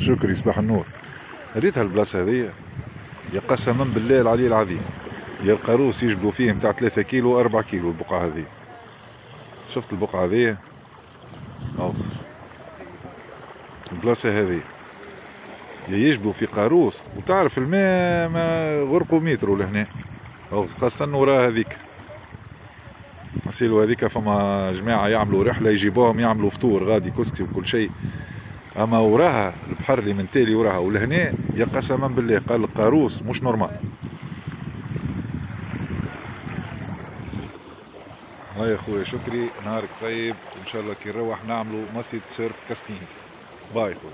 شكري صباح النور. ريت هالبلاصة هذيا يا قسما بالله العلي العظيم. يا القاروس يجبدوا فيه نتاع 3 كيلو 4 كيلو البقعة هذه شفت البقعة هذه اوصل البلاصة هذه يا يجبدوا في قاروس وتعرف الماء ما غرقوا متر لهنا. خاصة وراها هذيك. نسيلو هذيك فما جماعة يعملوا رحلة يجيبوهم يعملوا فطور غادي كسكسي وكل شيء. أما وراها البحر اللي من تالي وراها ولهنا يا قسما بالله قال القاروس مش normal. هاي يا خويا شكري نهارك طيب. وان شاء الله كي نروح نعملوا مسجد surf casting. bye خويا